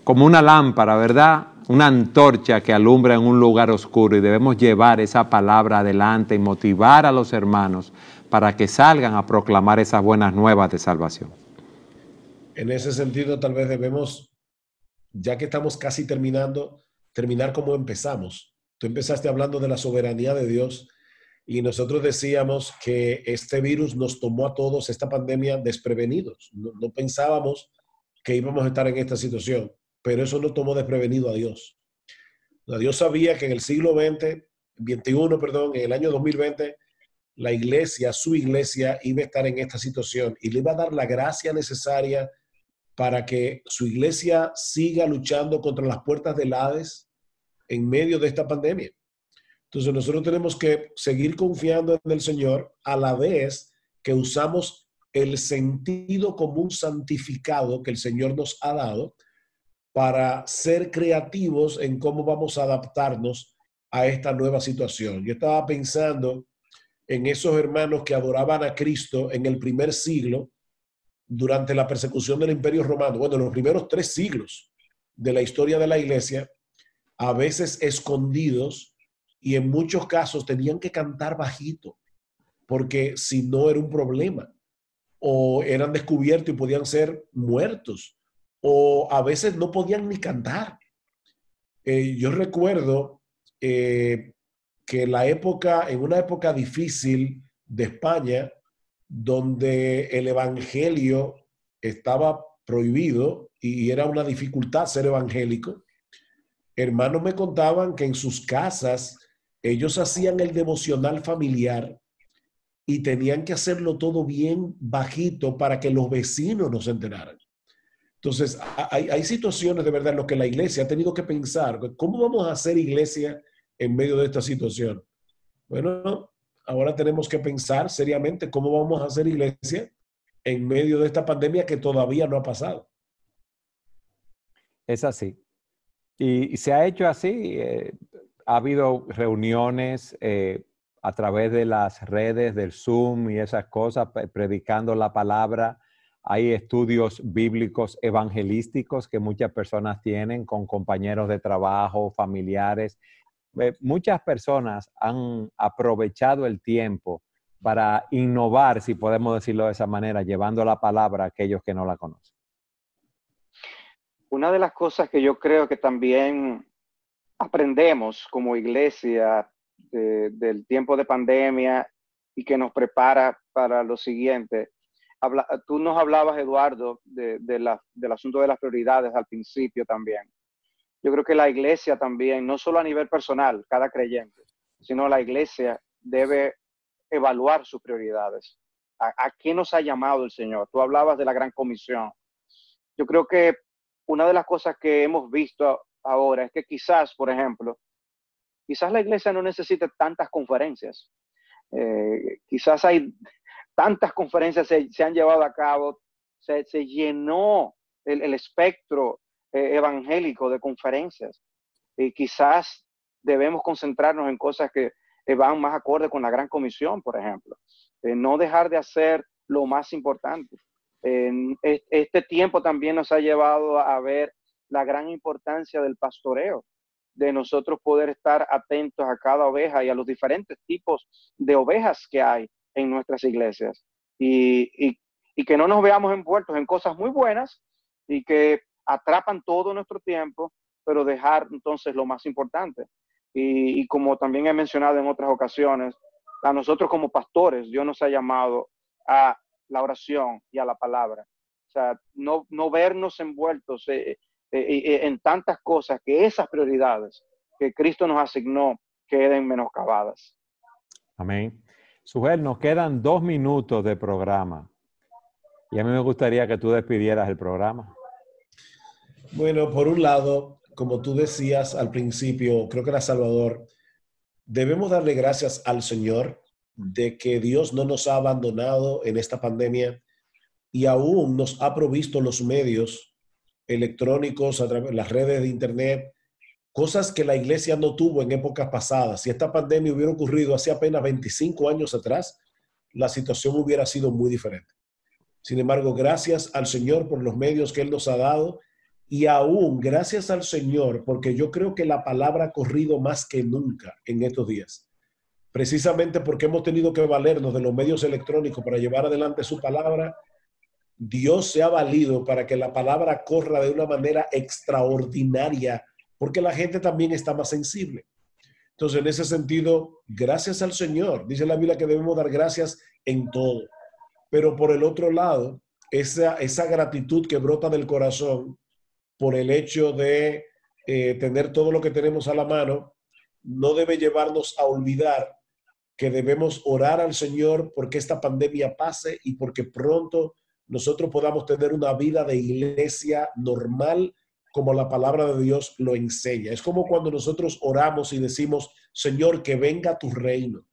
como una lámpara, ¿verdad? Una antorcha que alumbra en un lugar oscuro y debemos llevar esa palabra adelante y motivar a los hermanos para que salgan a proclamar esas buenas nuevas de salvación. En ese sentido, tal vez debemos, ya que estamos casi terminando, terminar como empezamos. Tú empezaste hablando de la soberanía de Dios y nosotros decíamos que este virus nos tomó a todos, esta pandemia, desprevenidos. No, pensábamos que íbamos a estar en esta situación pero eso no tomó desprevenido a Dios. Dios sabía que en el siglo XX, 21, perdón, en el año 2020, la iglesia, su iglesia, iba a estar en esta situación y le iba a dar la gracia necesaria para que su iglesia siga luchando contra las puertas del Hades en medio de esta pandemia. Entonces nosotros tenemos que seguir confiando en el Señor a la vez que usamos el sentido común santificado que el Señor nos ha dado para ser creativos en cómo vamos a adaptarnos a esta nueva situación. Yo estaba pensando en esos hermanos que adoraban a Cristo en el primer siglo durante la persecución del Imperio Romano, bueno, los primeros tres siglos de la historia de la iglesia, a veces escondidos y en muchos casos tenían que cantar bajito, porque si no era un problema, o eran descubiertos y podían ser muertos o a veces no podían ni cantar. Eh, yo recuerdo eh, que la época, en una época difícil de España, donde el evangelio estaba prohibido y era una dificultad ser evangélico, hermanos me contaban que en sus casas ellos hacían el devocional familiar y tenían que hacerlo todo bien bajito para que los vecinos no se enteraran. Entonces, hay, situaciones de verdad en las que la iglesia ha tenido que pensar, ¿cómo vamos a hacer iglesia en medio de esta situación? Bueno, ahora tenemos que pensar seriamente cómo vamos a hacer iglesia en medio de esta pandemia que todavía no ha pasado. Es así. Y, se ha hecho así. Eh, ha habido reuniones eh, a través de las redes, del Zoom y esas cosas, predicando la palabra hay estudios bíblicos evangelísticos que muchas personas tienen con compañeros de trabajo, familiares. Eh, muchas personas han aprovechado el tiempo para innovar, si podemos decirlo de esa manera, llevando la palabra a aquellos que no la conocen. Una de las cosas que yo creo que también aprendemos como iglesia del tiempo de pandemia y que nos prepara para lo siguiente tú nos hablabas, Eduardo, de, del asunto de las prioridades al principio también. Yo creo que la iglesia también, no solo a nivel personal, cada creyente, sino la iglesia debe evaluar sus prioridades. ¿A, qué nos ha llamado el Señor? Tú hablabas de la gran comisión. Yo creo que una de las cosas que hemos visto ahora es que quizás, por ejemplo, quizás la iglesia no necesite tantas conferencias. Eh, quizás hay tantas conferencias se, han llevado a cabo, se, llenó el, espectro eh, evangélico de conferencias. Y quizás debemos concentrarnos en cosas que van más acorde con la gran comisión, por ejemplo. no dejar de hacer lo más importante. este tiempo también nos ha llevado a ver la gran importancia del pastoreo, de nosotros poder estar atentos a cada oveja y a los diferentes tipos de ovejas que hay en nuestras iglesias. Y, que no nos veamos envueltos en cosas muy buenas y que atrapan todo nuestro tiempo, pero dejar entonces lo más importante. Y, y, como también he mencionado en otras ocasiones, a nosotros como pastores, Dios nos ha llamado a la oración y a la palabra. O sea, no, no vernos envueltos eh, en tantas cosas que esas prioridades que Cristo nos asignó queden menoscabadas. Amén. Sujel, nos quedan dos minutos de programa. Y a mí me gustaría que tú despidieras el programa. Bueno, por un lado, como tú decías al principio, creo que era Salvador, debemos darle gracias al Señor de que Dios no nos ha abandonado en esta pandemia y aún nos ha provisto los medios electrónicos a través de las redes de Internet, cosas que la iglesia no tuvo en épocas pasadas. Si esta pandemia hubiera ocurrido hace apenas 25 años atrás, la situación hubiera sido muy diferente. Sin embargo, gracias al Señor por los medios que Él nos ha dado y aún gracias al Señor porque yo creo que la palabra ha corrido más que nunca en estos días precisamente porque hemos tenido que valernos de los medios electrónicos para llevar adelante su palabra, Dios se ha valido para que la palabra corra de una manera extraordinaria, porque la gente también está más sensible. Entonces, en ese sentido, gracias al Señor, dice la Biblia que debemos dar gracias en todo. Pero por el otro lado, esa, esa gratitud que brota del corazón por el hecho de eh, tener todo lo que tenemos a la mano, no debe llevarnos a olvidar que debemos orar al Señor porque esta pandemia pase y porque pronto nosotros podamos tener una vida de iglesia normal como la palabra de Dios lo enseña. Es como cuando nosotros oramos y decimos, Señor, que venga tu reino.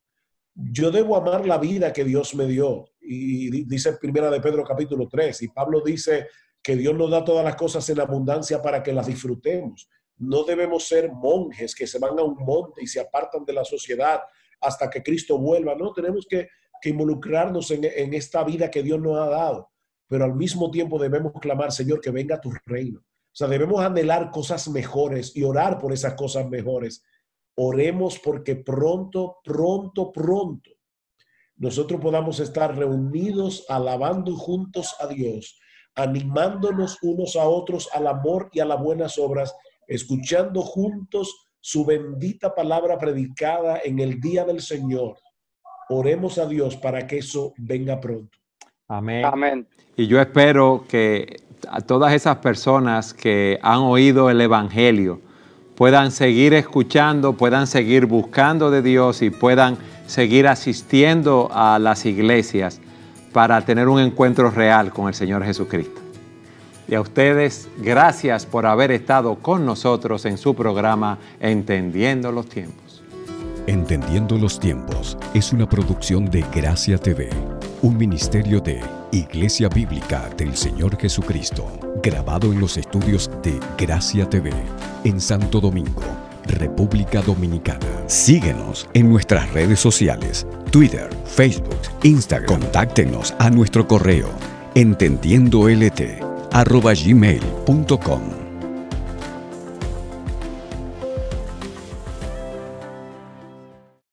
Yo debo amar la vida que Dios me dio. Y dice Primera de Pedro capítulo 3. Y Pablo dice que Dios nos da todas las cosas en abundancia para que las disfrutemos. No debemos ser monjes que se van a un monte y se apartan de la sociedad hasta que Cristo vuelva. No, tenemos que, involucrarnos en, esta vida que Dios nos ha dado, pero al mismo tiempo debemos clamar, Señor, que venga tu reino. O sea, debemos anhelar cosas mejores y orar por esas cosas mejores. Oremos porque pronto, pronto, pronto nosotros podamos estar reunidos alabando juntos a Dios, animándonos unos a otros al amor y a las buenas obras, escuchando juntos su bendita palabra predicada en el día del Señor. Oremos a Dios para que eso venga pronto. Amén. Amén. Y yo espero que a todas esas personas que han oído el Evangelio puedan seguir escuchando, puedan seguir buscando de Dios y puedan seguir asistiendo a las iglesias para tener un encuentro real con el Señor Jesucristo. Y a ustedes, gracias por haber estado con nosotros en su programa Entendiendo los Tiempos. Entendiendo los Tiempos es una producción de Gracia TV, un ministerio de Iglesia Bíblica del Señor Jesucristo, grabado en los estudios de Gracia TV, en Santo Domingo, República Dominicana. Síguenos en nuestras redes sociales, Twitter, Facebook, Instagram. Contáctenos a nuestro correo entendiendo lt arroba gmail.com.